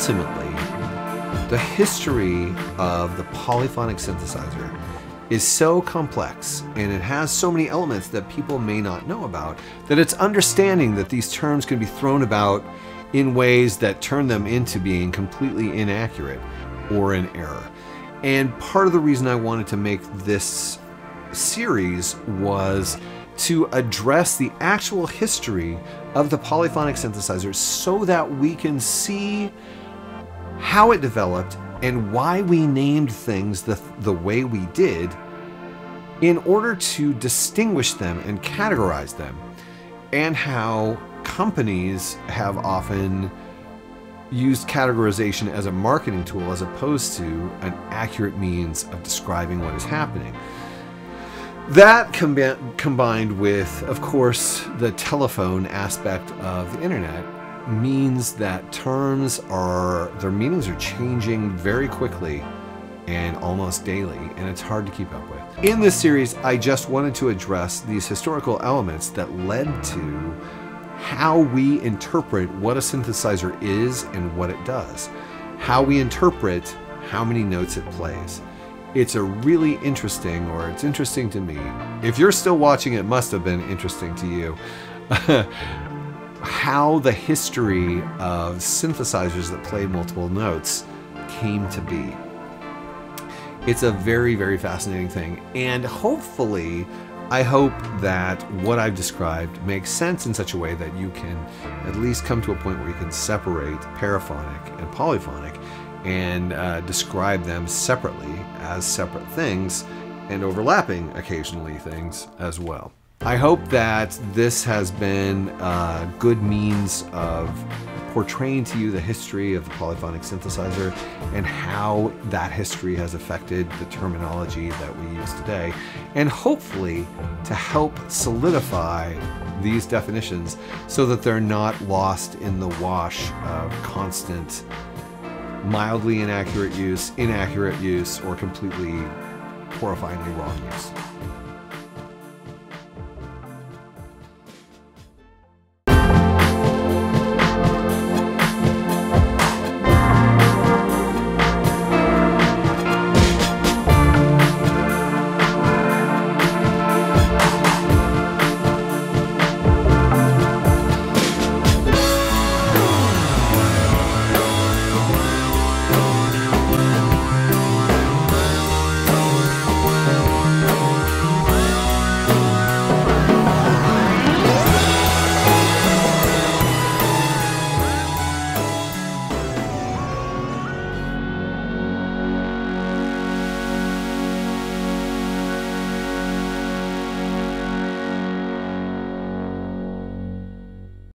ultimately, the history of the polyphonic synthesizer is so complex and it has so many elements that people may not know about that it's understanding that these terms can be thrown about in ways that turn them into being completely inaccurate or an error. And part of the reason I wanted to make this series was to address the actual history of the polyphonic synthesizer so that we can see how it developed and why we named things the, the way we did in order to distinguish them and categorize them, and how companies have often used categorization as a marketing tool as opposed to an accurate means of describing what is happening. That com- combined with, of course, the telephone aspect of the internet means that terms are, their meanings are changing very quickly and almost daily, and it's hard to keep up with. In this series, I just wanted to address these historical elements that led to how we interpret what a synthesizer is and what it does, how we interpret how many notes it plays. It's a really interesting, or it's interesting to me. If you're still watching, it must have been interesting to you. how the history of synthesizers that play multiple notes came to be. It's a very, very fascinating thing. And hopefully, I hope that what I've described makes sense in such a way that you can at least come to a point where you can separate paraphonic and polyphonic and uh, describe them separately as separate things and overlapping occasionally things as well. I hope that this has been a good means of portraying to you the history of the polyphonic synthesizer and how that history has affected the terminology that we use today, and hopefully to help solidify these definitions so that they're not lost in the wash of constant mildly inaccurate use, inaccurate use, or completely horrifyingly wrong use.